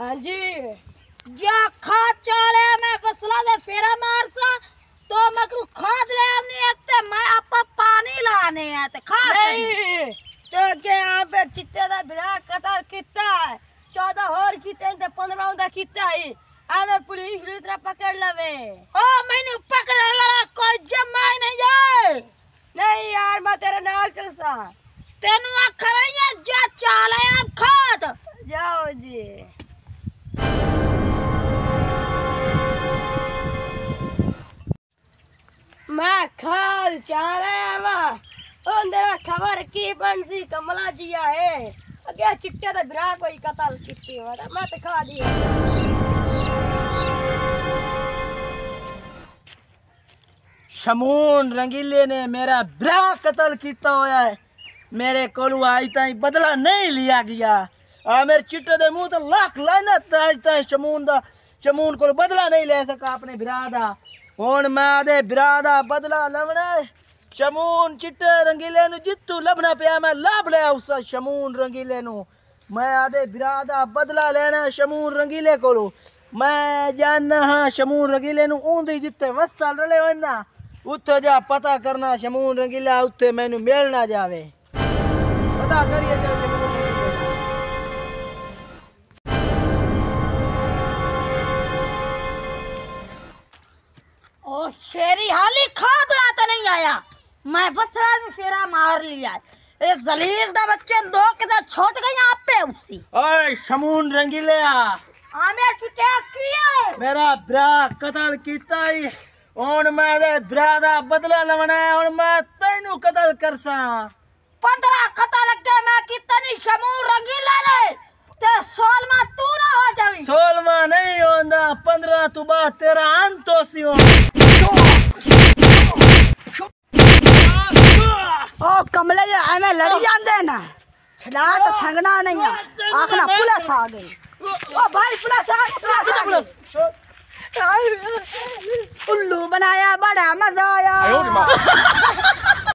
हाँ जी जा खा चाले मैं फसला दे फेरा मार सा तो मकरू खाद ले हमने इतने मैं आपा पानी लाने हैं ते खा नहीं। तो के यहाँ पे चिट्टे दा बिरा कतर कितना है चौदह और किते ते पंद्रह दा कितना है। हमें पुलिस पुलिस तरह पकड़ लवे। ओ मैंने पकड़ ला कोई जमा नहीं जाए नहीं यार मैं तेरे नाल चल सा तेनू आखर मैं खाल चाह रहा वा खबर की कमला जिया है। चिट्टे तो बिरा कोई कतल मैं तो खा दिया शमून रंगीले ने मेरा बड़ा कतल किया होया है। मेरे कोलू आज ताई बदला नहीं लिया गया। आ, मेरे चिट्टे दे मुँह तो लाख ताई शमून दा शमून को बदला नहीं ले सका अपने बिरा दा। हुन मैं आदे बिरा दा बदला लवना है। शमून चिट्टे रंगीले नु जित्तू लभना पिया मैं लाभ लिया उस शमून रंगीले नु मैं आदे बिरा दा बदला लेना है शमून रंगीले कोलू मैं जानना हाँ शमून रंगीले नु ऊंदी जित्ते वसल रले वना उत्थे जा पता करना शमून रंगीला उत्थे मैनू मिल ना जावे शेरी हाली खाद लाता नहीं आया। मैं बसरा में फेरा मार लिया। एक जलील दा बच्चे दो के साथ छोट गई आप पे उसी। ओए शमून रंगीलिया आमिर छुट्टिया किए मेरा ब्रा कतल कीता ही। हुन मैं दे ब्रा दा बदला लवना है। हुन मैं तैनू कतल करसा। पंद्रह खता लग गए मैं कितनी शमूर रंगीला ने। ते सोल में तू ना हो जावी। सोलवा नहीं होंदा पंद्रह तू बाद तेरा अंत हो सी हो ओ हमें लड़ी जाते ना। छड़ा तो संगना नहीं है। आखना पुलिस आ गई। ओ भाई पुलिस आ गई पुलिस आ गई। उल्लू बनाया बड़ा मज़ा आया।